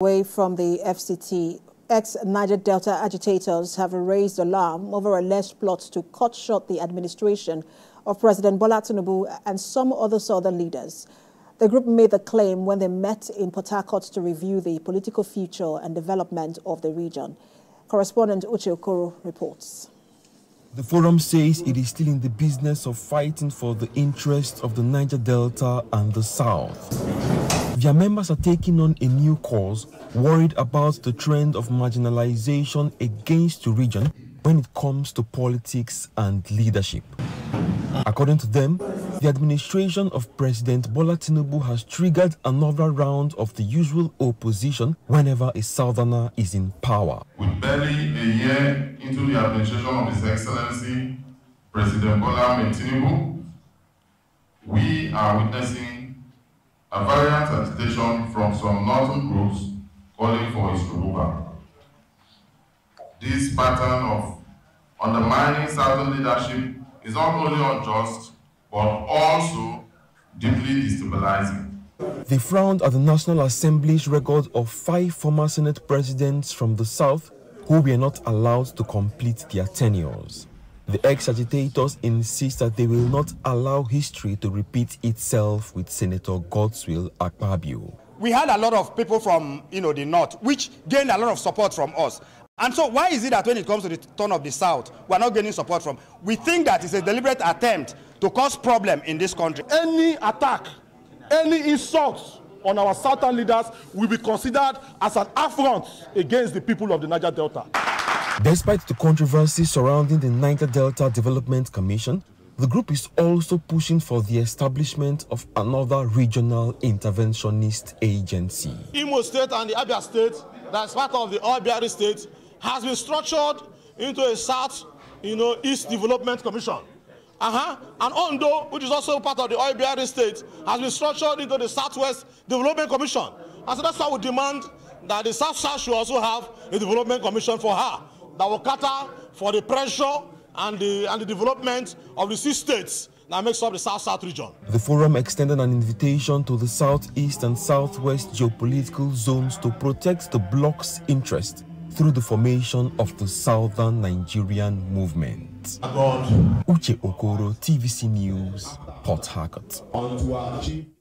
Away from the FCT, ex-Niger Delta agitators have raised alarm over alleged plots to cut short the administration of President Bola Tinubu and some other southern leaders. The group made the claim when they met in Port Harcourt to review the political future and development of the region. Correspondent Uche Okoro reports. The forum says it is still in the business of fighting for the interests of the Niger Delta and the South. Their members are taking on a new cause, worried about the trend of marginalization against the region when it comes to politics and leadership. According to them, the administration of President Bola Tinubu has triggered another round of the usual opposition whenever a southerner is in power. With barely a year into the administration of His Excellency President Bola Tinubu, we are witnessing a variant agitation from some northern groups calling for his removal. This pattern of undermining southern leadership is not only unjust, but also deeply destabilizing. They frowned at the National Assembly's record of five former Senate presidents from the South who were not allowed to complete their tenures. The ex-agitators insist that they will not allow history to repeat itself with Senator Godswill Akpabio. We had a lot of people from you know, the north, which gained a lot of support from us. And so why is it that when it comes to the turn of the South, we're not getting support from? We think that it's a deliberate attempt to cause problem in this country. Any attack, any insult on our Southern leaders will be considered as an affront against the people of the Niger Delta. Despite the controversy surrounding the Niger Delta Development Commission, the group is also pushing for the establishment of another regional interventionist agency. Imo State and the Abia State, that's part of the Obiari State, has been structured into a South, you know, East Development Commission. Uh-huh. And Ondo, which is also part of the Obiari State, has been structured into the Southwest Development Commission. And so that's why we demand that the South South should also have a development commission for her that will cater for the pressure and the, and the development of the six states that makes up the South-South region. The forum extended an invitation to the Southeast and Southwest geopolitical zones to protect the bloc's interest through the formation of the Southern Nigerian Movement. Uche Okoro, TVC News, Port Harcourt.